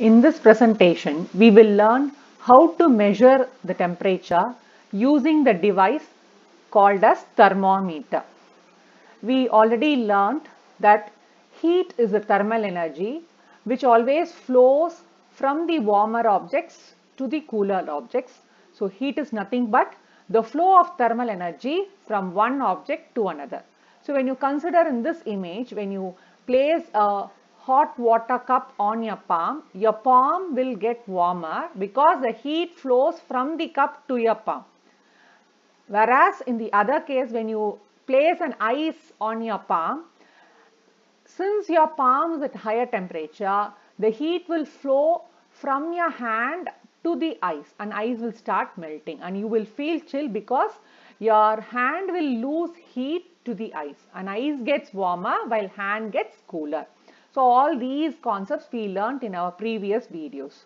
In this presentation, we will learn how to measure the temperature using the device called as thermometer. We already learned that heat is a thermal energy which always flows from the warmer objects to the cooler objects. So heat is nothing but the flow of thermal energy from one object to another. So when you consider in this image, when you place a hot water cup on your palm, your palm will get warmer because the heat flows from the cup to your palm. Whereas in the other case, when you place an ice on your palm, since your palm is at higher temperature, the heat will flow from your hand to the ice and ice will start melting and you will feel chill because your hand will lose heat to the ice and ice gets warmer while hand gets cooler. So all these concepts we learnt in our previous videos.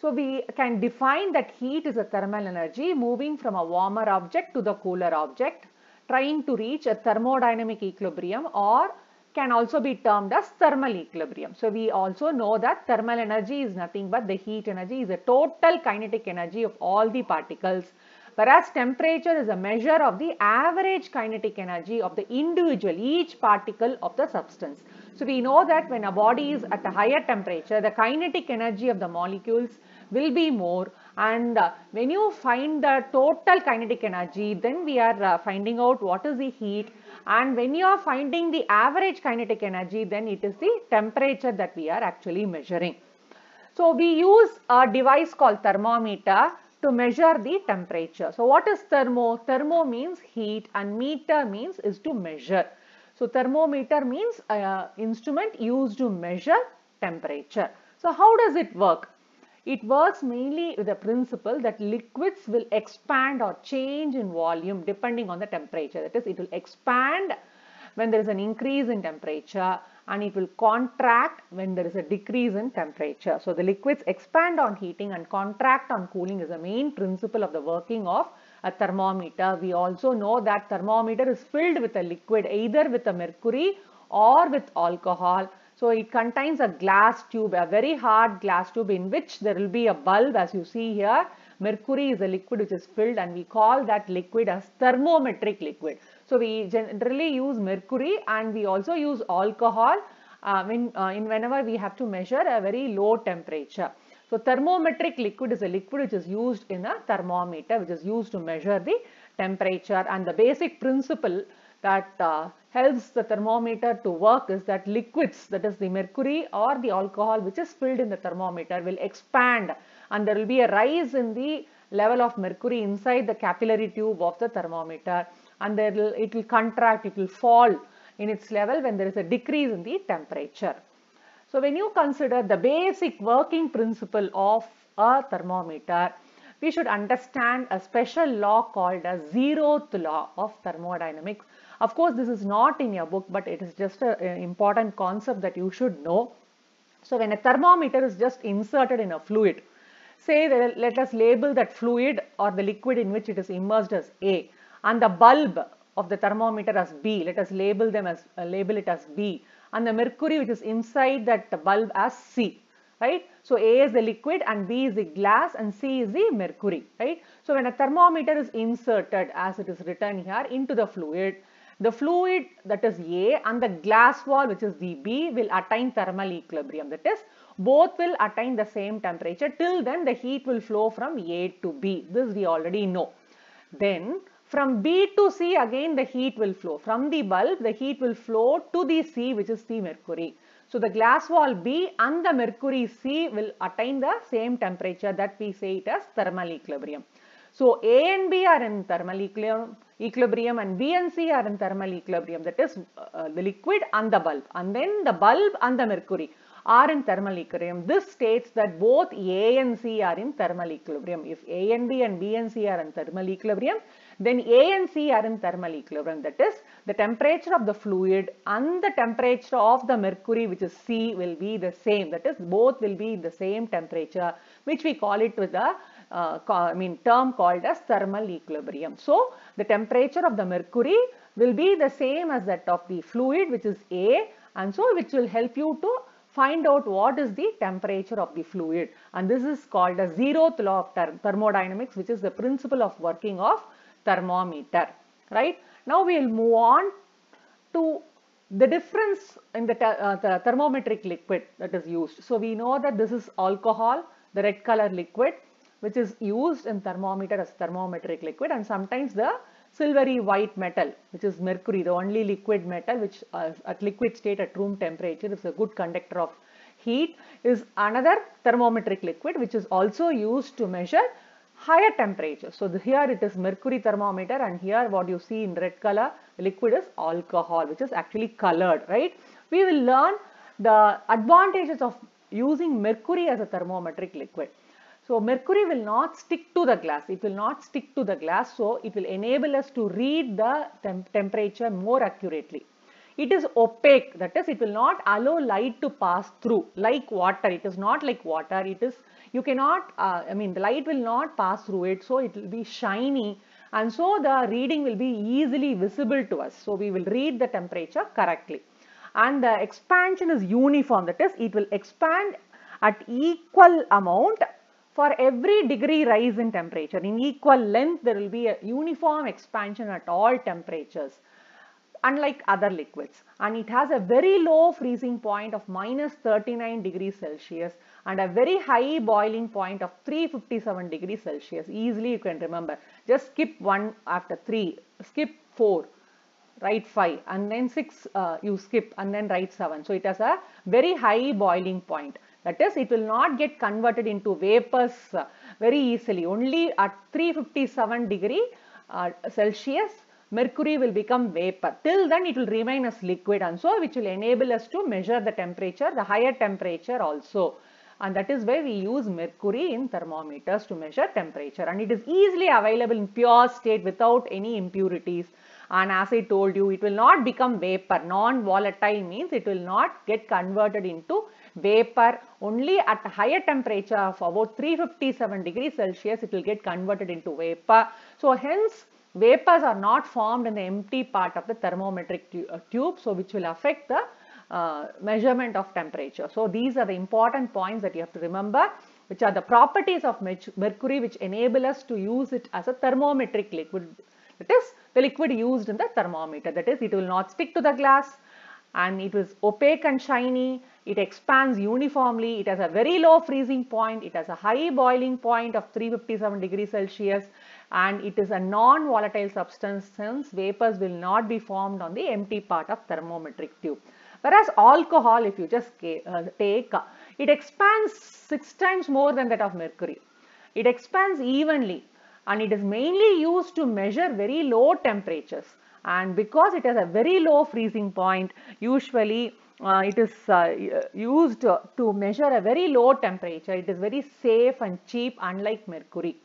So we can define that heat is a thermal energy moving from a warmer object to the cooler object trying to reach a thermodynamic equilibrium or can also be termed as thermal equilibrium. So we also know that thermal energy is nothing but the heat energy is a total kinetic energy of all the particles whereas temperature is a measure of the average kinetic energy of the individual each particle of the substance. So we know that when a body is at a higher temperature the kinetic energy of the molecules will be more and uh, when you find the total kinetic energy then we are uh, finding out what is the heat and when you are finding the average kinetic energy then it is the temperature that we are actually measuring. So we use a device called thermometer to measure the temperature. So what is thermo? Thermo means heat and meter means is to measure. So thermometer means uh, instrument used to measure temperature. So how does it work? It works mainly with the principle that liquids will expand or change in volume depending on the temperature. That is, it will expand when there is an increase in temperature and it will contract when there is a decrease in temperature. So the liquids expand on heating and contract on cooling is the main principle of the working of a thermometer. We also know that thermometer is filled with a liquid either with a mercury or with alcohol so it contains a glass tube, a very hard glass tube in which there will be a bulb as you see here. Mercury is a liquid which is filled and we call that liquid as thermometric liquid. So we generally use mercury and we also use alcohol uh, when, uh, in whenever we have to measure a very low temperature. So thermometric liquid is a liquid which is used in a thermometer which is used to measure the temperature and the basic principle that uh, helps the thermometer to work is that liquids that is the mercury or the alcohol which is filled in the thermometer will expand and there will be a rise in the level of mercury inside the capillary tube of the thermometer and there will, it will contract, it will fall in its level when there is a decrease in the temperature. So when you consider the basic working principle of a thermometer, we should understand a special law called a zeroth law of thermodynamics of course, this is not in your book, but it is just an important concept that you should know. So when a thermometer is just inserted in a fluid, say that let us label that fluid or the liquid in which it is immersed as A and the bulb of the thermometer as B, let us label them as uh, label it as B and the mercury which is inside that bulb as C right. So A is the liquid and B is the glass and C is the mercury, right. So when a thermometer is inserted as it is written here into the fluid, the fluid that is A and the glass wall which is the B will attain thermal equilibrium. That is both will attain the same temperature till then the heat will flow from A to B. This we already know. Then from B to C again the heat will flow. From the bulb the heat will flow to the C which is the mercury. So the glass wall B and the mercury C will attain the same temperature that we say it as thermal equilibrium. So A and B are in thermal equilibrium and B and C are in thermal equilibrium that is uh, the liquid and the bulb and then the bulb and the mercury are in thermal equilibrium. This states that both A and C are in thermal equilibrium. If A and B and B and C are in thermal equilibrium, then A and C are in thermal equilibrium. That is, the temperature of the fluid and the temperature of the mercury which is C will be the same. That is, both will be the same temperature which we call it with the uh, I mean term called as thermal equilibrium. So the temperature of the mercury will be the same as that of the fluid which is A and so which will help you to find out what is the temperature of the fluid. And this is called the zeroth law of thermodynamics which is the principle of working of thermometer right? Now we will move on to the difference in the, uh, the thermometric liquid that is used. So we know that this is alcohol the red color liquid which is used in thermometer as thermometric liquid and sometimes the silvery white metal which is mercury the only liquid metal which uh, at liquid state at room temperature is a good conductor of heat is another thermometric liquid which is also used to measure higher temperature. So the, here it is mercury thermometer and here what you see in red color liquid is alcohol which is actually colored right. We will learn the advantages of using mercury as a thermometric liquid. So mercury will not stick to the glass, it will not stick to the glass. So it will enable us to read the temp temperature more accurately. It is opaque. That is it will not allow light to pass through like water, it is not like water, it is you cannot uh, I mean the light will not pass through it. So it will be shiny. And so the reading will be easily visible to us. So we will read the temperature correctly. And the expansion is uniform. That is it will expand at equal amount for every degree rise in temperature. In equal length, there will be a uniform expansion at all temperatures, unlike other liquids. And it has a very low freezing point of minus 39 degrees Celsius and a very high boiling point of 357 degrees Celsius. Easily you can remember. Just skip 1 after 3, skip 4 write 5 and then 6 uh, you skip and then write 7. So it has a very high boiling point. That is, it will not get converted into vapors very easily. Only at 357 degree uh, Celsius, mercury will become vapor. Till then, it will remain as liquid and so which will enable us to measure the temperature, the higher temperature also. And that is why we use mercury in thermometers to measure temperature. And it is easily available in pure state without any impurities and as I told you it will not become vapor non-volatile means it will not get converted into vapor only at a higher temperature of about 357 degrees Celsius it will get converted into vapor. So hence vapors are not formed in the empty part of the thermometric uh, tube so which will affect the uh, measurement of temperature. So these are the important points that you have to remember which are the properties of mercury which enable us to use it as a thermometric liquid. That is the liquid used in the thermometer. That is, it will not stick to the glass and it is opaque and shiny. It expands uniformly. It has a very low freezing point. It has a high boiling point of 357 degrees Celsius and it is a non-volatile substance since vapors will not be formed on the empty part of thermometric tube. Whereas alcohol, if you just uh, take, it expands six times more than that of mercury. It expands evenly and it is mainly used to measure very low temperatures and because it has a very low freezing point usually uh, it is uh, used to measure a very low temperature. It is very safe and cheap unlike mercury.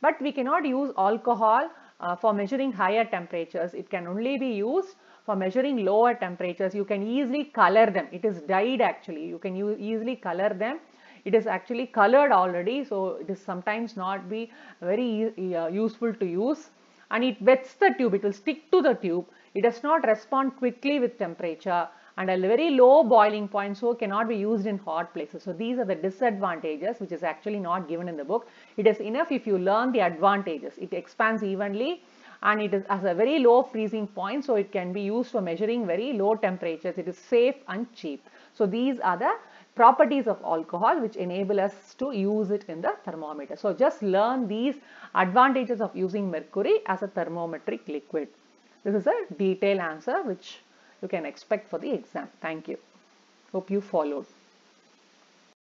But we cannot use alcohol uh, for measuring higher temperatures. It can only be used for measuring lower temperatures. You can easily color them. It is dyed actually. You can easily color them. It is actually colored already so it is sometimes not be very uh, useful to use and it wets the tube it will stick to the tube it does not respond quickly with temperature and a very low boiling point so cannot be used in hot places. So these are the disadvantages which is actually not given in the book. It is enough if you learn the advantages. It expands evenly and it is as a very low freezing point so it can be used for measuring very low temperatures. It is safe and cheap. So these are the properties of alcohol which enable us to use it in the thermometer. So just learn these advantages of using mercury as a thermometric liquid. This is a detailed answer which you can expect for the exam. Thank you. Hope you followed.